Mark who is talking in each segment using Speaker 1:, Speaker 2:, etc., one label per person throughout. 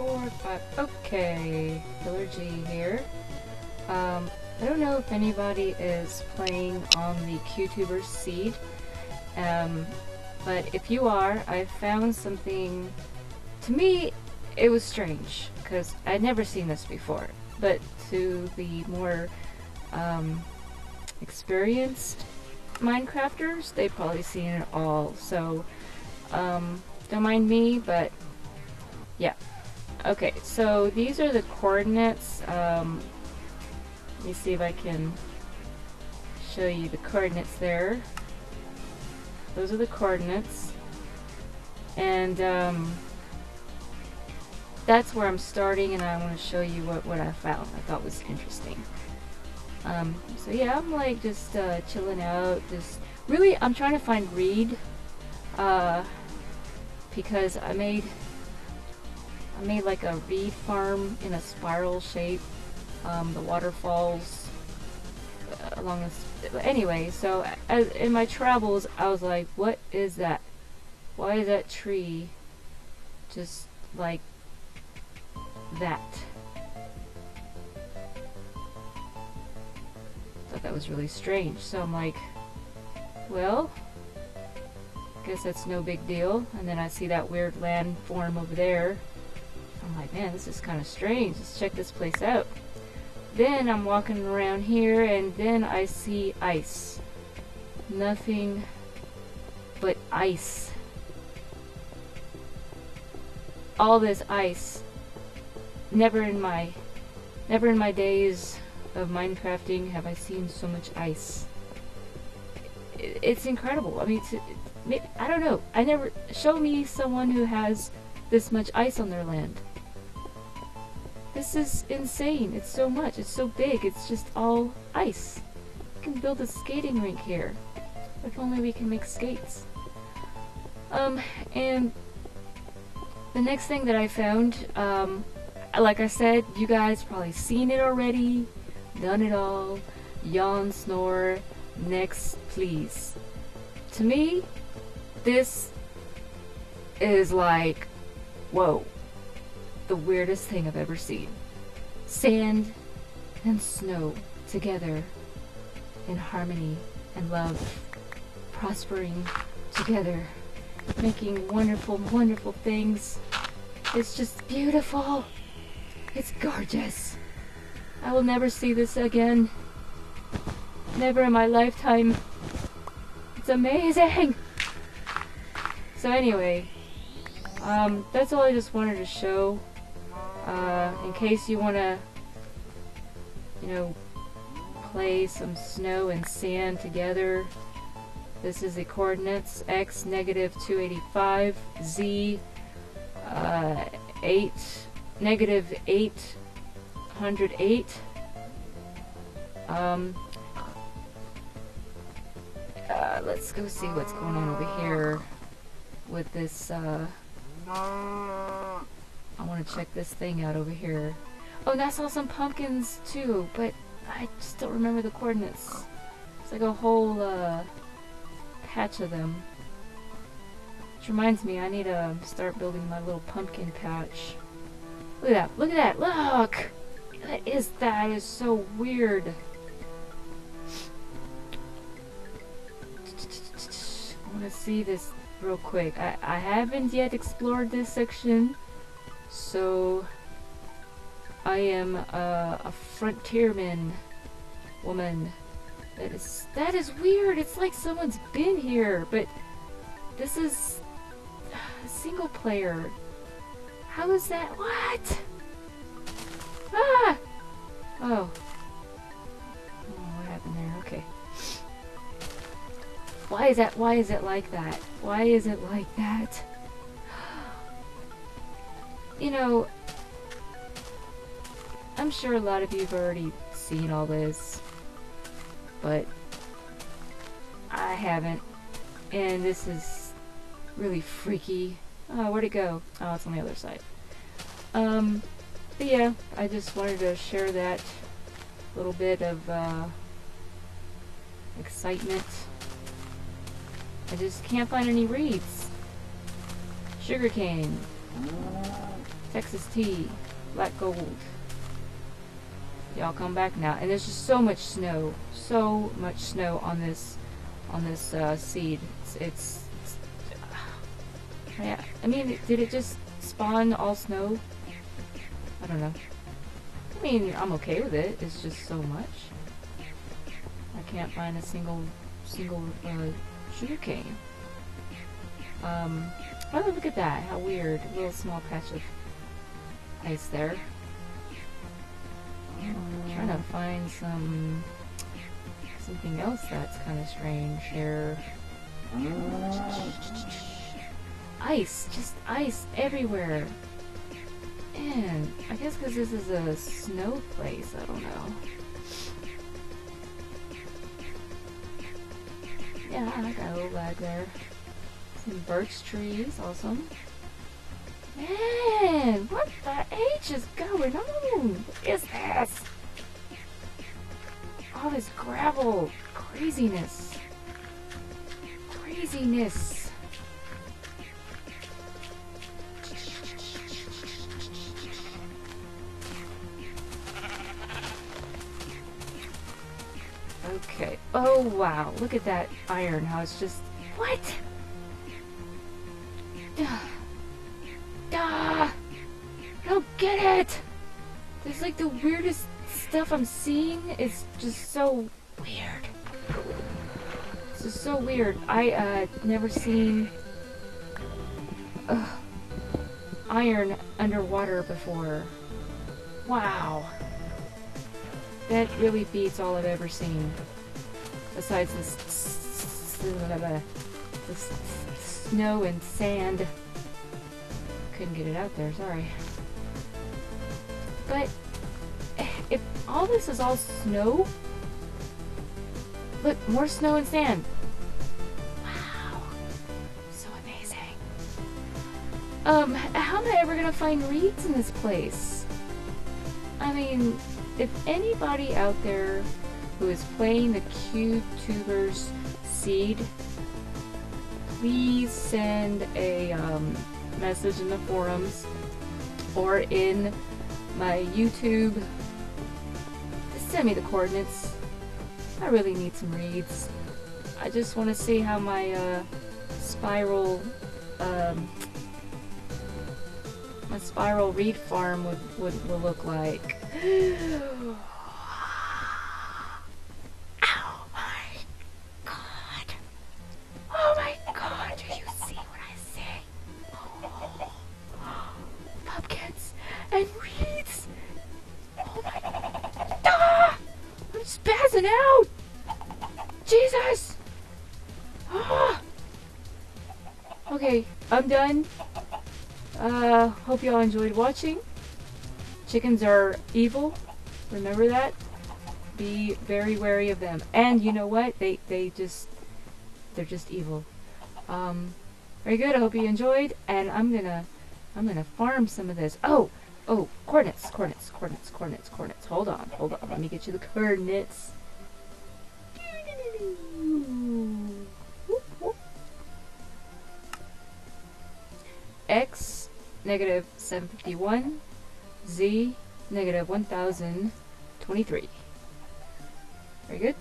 Speaker 1: four, five. Okay, Biller G here. Um, I don't know if anybody is playing on the QubeTuber seed, um, but if you are, I found something. To me, it was strange because I'd never seen this before. But to the more um, experienced Minecrafters, they've probably seen it all. So um, don't mind me, but yeah. Okay, so these are the coordinates. Um, let me see if I can show you the coordinates there. Those are the coordinates. And um, that's where I'm starting and I want to show you what, what I found. I thought was interesting. Um, so yeah, I'm like just uh, chilling out. Just really, I'm trying to find reed. Uh, because I made I made like a reed farm in a spiral shape. Um, the waterfalls uh, along this. Anyway, so as, in my travels, I was like, "What is that? Why is that tree just like that?" Thought that was really strange. So I'm like, "Well." Guess that's no big deal. And then I see that weird landform over there. I'm like, man, this is kind of strange. Let's check this place out. Then I'm walking around here and then I see ice. Nothing but ice. All this ice. Never in my never in my days of Minecrafting have I seen so much ice. It's incredible. I mean, I don't know. I never show me someone who has this much ice on their land. This is insane. It's so much. It's so big. It's just all ice. We can build a skating rink here. If only we can make skates. Um, and the next thing that I found, um, like I said, you guys probably seen it already, done it all. Yawn, snore, next, please. To me, this is like, whoa, the weirdest thing I've ever seen. Sand and snow together in harmony and love, prospering together, making wonderful, wonderful things. It's just beautiful. It's gorgeous. I will never see this again. Never in my lifetime. It's amazing. So anyway, um, that's all I just wanted to show. Uh, in case you want to, you know, play some snow and sand together. This is the coordinates x negative 285, z uh, 8 negative 808. Um, uh, let's go see what's going on over here with this, uh, I want to check this thing out over here. Oh, and I saw some pumpkins too, but I just don't remember the coordinates. It's like a whole, uh, patch of them. Which reminds me, I need to start building my little pumpkin patch. Look at that, look at that, look! That is, that is so weird. I want to see this real quick. I, I haven't yet explored this section, so I am a, a frontierman woman. That is that is weird. It's like someone's been here, but this is single player. How is that? What? Ah! Oh. oh what happened there? Okay. Why is that? Why is it like that? Why is it like that? You know, I'm sure a lot of you have already seen all this, but I haven't. And this is really freaky. Oh, where'd it go? Oh, it's on the other side. Um, but yeah, I just wanted to share that little bit of uh, excitement I just can't find any reeds. Sugarcane. Texas tea, black gold. Y'all come back now. And there's just so much snow, so much snow on this, on this uh, seed. It's, it's, it's yeah. I mean, did it just spawn all snow? I don't know. I mean, I'm okay with it. It's just so much. I can't find a single, single uh, sugar cane. Um, oh, look at that. How weird. A little small patch of ice there. Trying to find some something else that's kind of strange here. Ice, just ice everywhere. And I guess because this is a snow place, I don't know. Yeah, I got a little lag there. Birch trees, awesome. Man, what the H is going on? What is this? All this gravel craziness. Craziness. Okay. Oh wow, look at that iron, how it's just... What? Like the weirdest stuff I'm seeing. is just so weird. This is so weird. I, uh, never seen uh, iron underwater before. Wow. That really beats all I've ever seen. Besides this, this snow and sand couldn't get it out there, sorry. But if all this is all snow, look, more snow and sand. Wow, so amazing. Um, how am I ever gonna find reeds in this place? I mean, if anybody out there who is playing the QubeTubers seed, please send a um, message in the forums or in my YouTube. Send me the coordinates. I really need some reeds. I just want to see how my uh, spiral um, my spiral reed farm would, would, would look like. My god! My god, do you see what I say? Pumpkins and reeds. Out. Jesus. Ah! Okay, I'm done. Uh, hope y'all enjoyed watching. Chickens are evil. Remember that. Be very wary of them. And you know what? They they just they're just evil. Um, very good. I hope you enjoyed. And I'm gonna I'm gonna farm some of this. Oh, Oh, coordinates, coordinates, coordinates, coordinates, coordinates. Hold on, hold on. Let me get you the coordinates. X negative 751, Z negative 1023. Very good.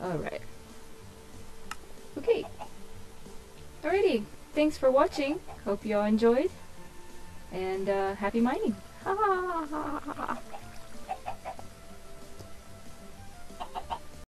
Speaker 1: Alright. Okay. Alrighty thanks for watching. Hope you all enjoyed. And uh, happy mining. Ha ha ha ha ha.